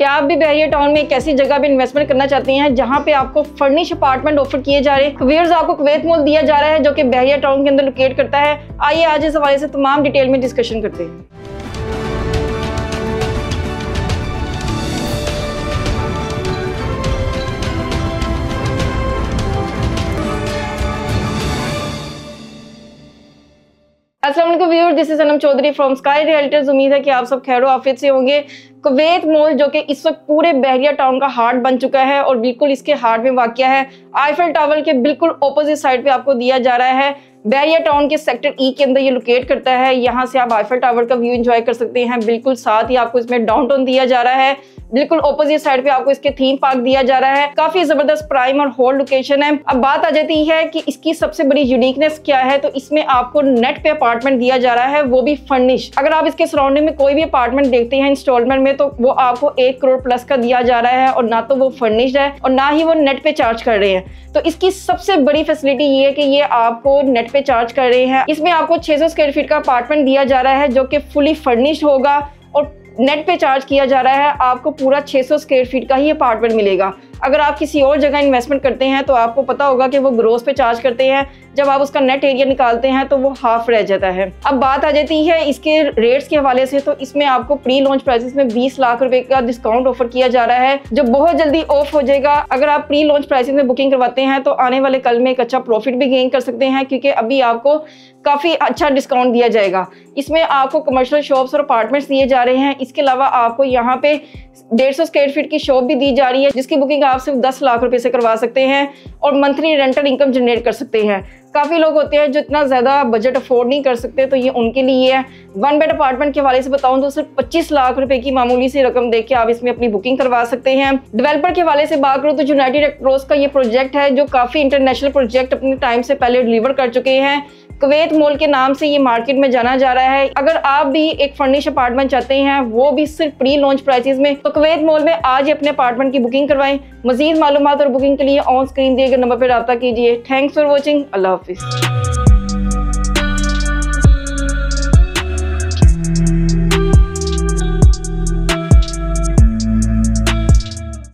क्या आप भी बहरिया टाउन में एक ऐसी जगह पे इन्वेस्टमेंट करना चाहती हैं जहाँ पे आपको फर्निश अपार्टमेंट ऑफ़र किए जा रहे हैं? आपको कुवैत मॉल दिया जा रहा है जो कि बहरिया टाउन के अंदर लोकेट करता है। आइए आज इस हवाले से तमाम डिटेल में डिस्कशन करते हैं। Aslam this is Anam Chaudhary from Sky Realtors उम्मीद है कि आप सब खैर आफियत से होंगे। कुवैत मॉल, जो कि इस वक्त पूरे बहरिया टाउन का हार्ट बन चुका है और बिल्कुल इसके हार्ट में वाक़ है। आईफल टावर के बिल्कुल ऑपोजिट साइड पे आपको दिया जा रहा है। बैरिया टाउन के सेक्टर ई e के अंदर ये लोकेट करता है। यहाँ से आप आईफल टावर का व्यू एंजॉय कर सकते हैं। बिल्कुल साथ ही आपको इसमें डाउनटाउन दिया जा रहा है। बिल्कुल ऑपोजिट साइड पे आपको इसके थीम पार्क दिया जा रहा है। काफ़ी ज़बरदस्त प्राइम और होल लोकेशन है। अब बात आ जाती है कि इसकी सबसे बड़ी यूनिकनेस क्या है तो इसमें आपको नेट पे अपार्टमेंट दिया जा रहा है। वो भी फर्निश अगर आप इसके सराउंडिंग में कोई भी अपार्टमेंट देखते हैं इंस्टॉलमेंट में तो वो आपको एक करोड़ प्लस का दिया जा रहा है और ना तो वो फर्निश्ड है और ना ही वो नेट पे चार्ज कर रहे हैं। तो इसकी सबसे बड़ी फैसिलिटी ये है कि ये आपको नेट पे चार्ज कर रहे हैं। इसमें आपको 600 स्क्वायर फीट का अपार्टमेंट दिया जा रहा है, जो कि फुली फर्निश्ड होगा और नेट पे चार्ज किया जा रहा है। आपको पूरा 600 स्क्वायर फीट का ही अपार्टमेंट मिलेगा। अगर आप किसी और जगह इन्वेस्टमेंट करते हैं तो आपको पता होगा कि वो ग्रोथ पे चार्ज करते हैं। जब आप उसका नेट एरिया निकालते हैं तो वो हाफ़ रह जाता है। अब बात आ जाती है इसके रेट्स के हवाले से तो इसमें आपको प्री लॉन्च प्राइसेस में 20 लाख रुपए का डिस्काउंट ऑफ़र किया जा रहा है, जो बहुत जल्दी ऑफ़ हो जाएगा। अगर आप प्री लॉन्च प्राइसेस में बुकिंग करवाते हैं तो आने वाले कल में एक अच्छा प्रॉफिट भी गेन कर सकते हैं, क्योंकि अभी आपको काफ़ी अच्छा डिस्काउंट दिया जाएगा। इसमें आपको कमर्शियल शॉप्स और अपार्टमेंट्स दिए जा रहे हैं। इसके अलावा आपको यहाँ पे डेढ़ सौ फीट की शॉप भी दी जा रही है, जिसकी बुकिंग आप सिर्फ़ दस लाख रुपए से करवा सकते हैं और मंथली रेंटल इनकम जनरेट कर सकते हैं। काफ़ी लोग होते हैं जो इतना ज़्यादा बजट अफोर्ड नहीं कर सकते तो ये उनके लिए है। वन बेड अपार्टमेंट के हवाले से बताऊँ तो सिर्फ़ 25 लाख रुपए की मामूली सी रकम देके आप इसमें अपनी बुकिंग करवा सकते हैं। डेवलपर के हवाले से बात करूँ तो यूनाइटेड रेड का ये प्रोजेक्ट है, जो काफ़ी इंटरनेशनल प्रोजेक्ट अपने टाइम से पहले डिलीवर कर चुके हैं। कुवैत मॉल के नाम से ये मार्केट में जाना जा रहा है। अगर आप भी एक फर्निश अपार्टमेंट चाहते हैं, वो भी सिर्फ़ प्री लॉन्च प्राइसेस में तो कवेत मॉल में आज ही अपने अपार्टमेंट की बुकिंग करवाएँ। मजीद मालूम और बुकिंग के लिए ऑन स्क्रीन दिए गए नंबर पर रब्ता कीजिए। थैंक्स फॉर वॉचिंग अल्लाह हाफिज़।